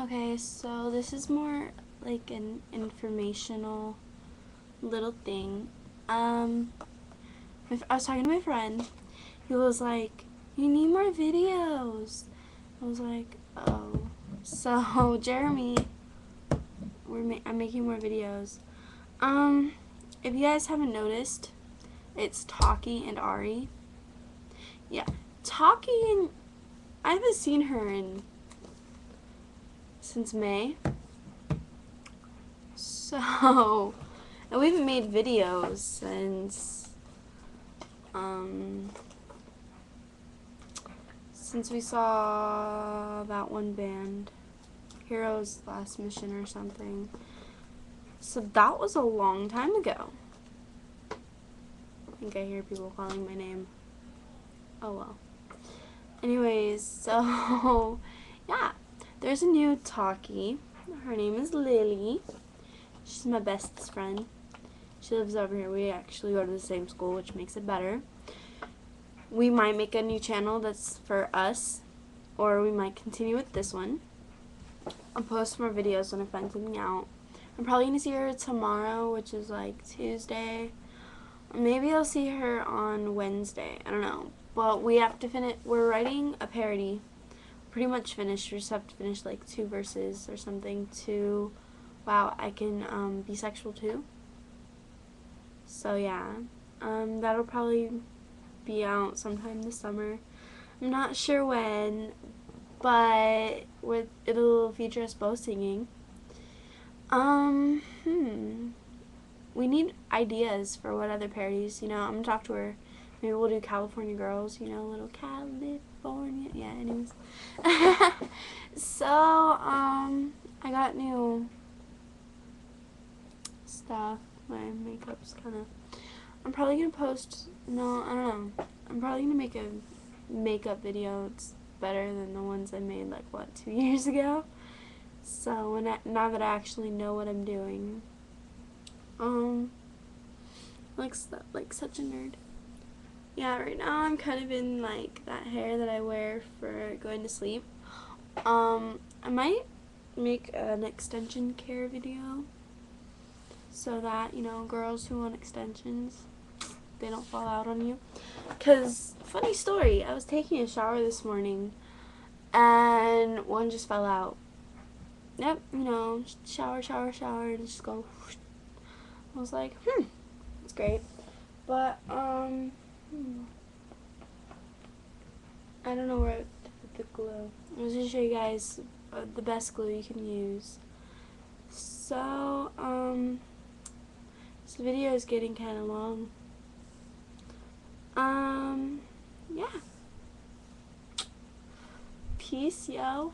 okay, so this is more like an informational little thing. Um, I was talking to my friend. He was like, "You need more videos." I was like, "Oh." So Jeremy, we're ma I'm making more videos. Um, if you guys haven't noticed, it's Taki and Arii. Yeah, Taki and I haven't seen her in since May. So, and we haven't made videos since, um, since we saw that one band, Heroes Last Mission or something. So that was a long time ago. I think I hear people calling my name. Oh well. Anyways, so, yeah. There's a new Taki. Her name is Lily. She's my best friend. She lives over here. We actually go to the same school, which makes it better. We might make a new channel that's for us, or we might continue with this one. I'll post more videos when I find something out. I'm probably going to see her tomorrow, which is like Tuesday. Maybe I'll see her on Wednesday. I don't know. But we have to finish. We're writing a parody. Pretty much finished. We just have to finish like two verses or something to wow, I can um, be sexual too. So yeah, um, that'll probably be out sometime this summer. I'm not sure when, but with it'll feature us both singing. Um, hmm. We need ideas for what other parodies. You know, I'm gonna talk to her. Maybe we'll do California Girls. You know, little California. Yeah. Anyways. so um, I got new stuff. My makeup's kind of... I'm probably going to post... No, I don't know. I'm probably going to make a makeup video. It's better than the ones I made, like, what, two years ago? So, when I, now that I actually know what I'm doing. Um... Like, like such a nerd. Yeah, right now I'm kind of in, like, that hair that I wear for going to sleep. Um, I might make an extension care video so that, you know, girls who want extensions, they don't fall out on you. Because, funny story, I was taking a shower this morning and one just fell out. Yep, you know, shower, shower, shower, and just go. I was like, hmm, that's great. But, um, hmm. I don't know where to put the glue. I was going to show you guys uh, the best glue you can use. So, um, this video is getting kind of long. Um, yeah. Peace, yo.